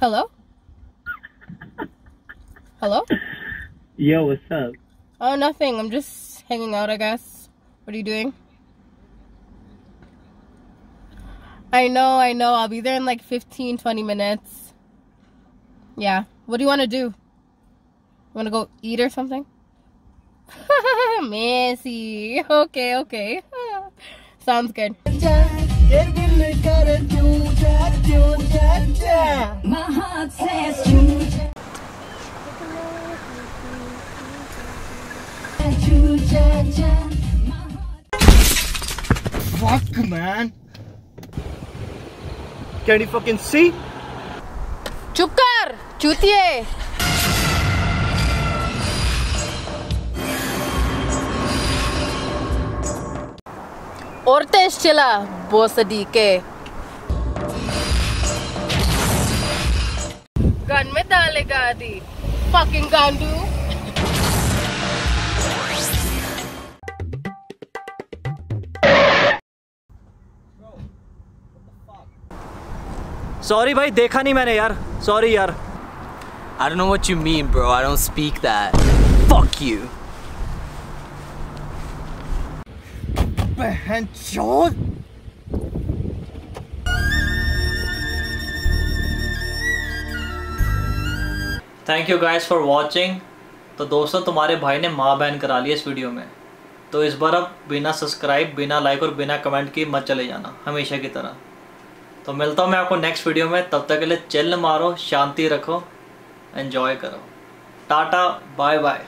Hello? Hello? Yo, what's up? Oh, nothing. I'm just hanging out, I guess. What are you doing? I know, I know. I'll be there in like 15, 20 minutes. Yeah. What do you want to do? You want to go eat or something? Messy. Okay, okay. Sounds good. Fuck, man. Can you fucking see? Chuka! चूतिए। Ortes chila bosadi ke gun में डालेगा आदि fucking गांडू। Sorry भाई, देखा नहीं मैंने यार। Sorry यार। I don't know what you mean, bro. I don't speak that. Fuck you. बहन चोद thank you guys for watching तो दोस्तों तुम्हारे भाई ने माँ बहन करा लिया इस वीडियो में तो इस बार अब बिना सब्सक्राइब बिना लाइक और बिना कमेंट के मत चले जाना हमेशा की तरह तो मिलता हूँ मैं आपको नेक्स्ट वीडियो में तब तक के लिए चिल्ल मारो शांति रखो एंजॉय करो। Tata bye bye